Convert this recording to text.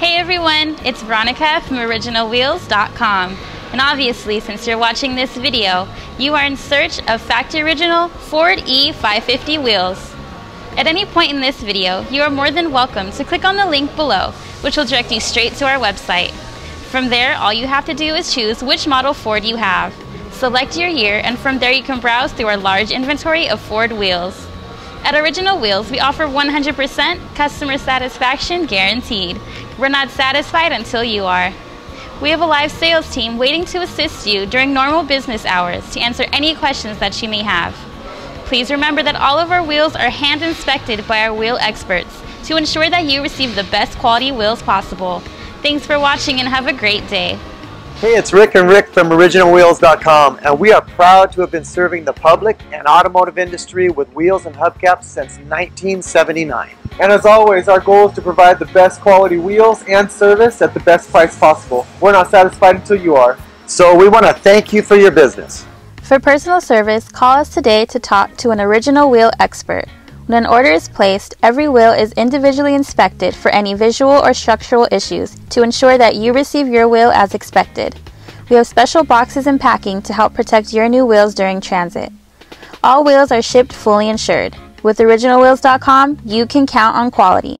Hey everyone, it's Veronica from OriginalWheels.com. And obviously, since you're watching this video, you are in search of factory original Ford E550 wheels. At any point in this video, you are more than welcome to click on the link below, which will direct you straight to our website. From there, all you have to do is choose which model Ford you have. Select your year, and from there you can browse through our large inventory of Ford wheels. At Original Wheels, we offer 100% customer satisfaction guaranteed. We're not satisfied until you are. We have a live sales team waiting to assist you during normal business hours to answer any questions that you may have. Please remember that all of our wheels are hand inspected by our wheel experts to ensure that you receive the best quality wheels possible. Thanks for watching and have a great day. Hey, it's Rick and Rick from OriginalWheels.com, and we are proud to have been serving the public and automotive industry with wheels and hubcaps since 1979. And as always, our goal is to provide the best quality wheels and service at the best price possible. We're not satisfied until you are. So we want to thank you for your business. For personal service, call us today to talk to an original wheel expert. When an order is placed, every wheel is individually inspected for any visual or structural issues to ensure that you receive your wheel as expected. We have special boxes and packing to help protect your new wheels during transit. All wheels are shipped fully insured. With OriginalWheels.com, you can count on quality.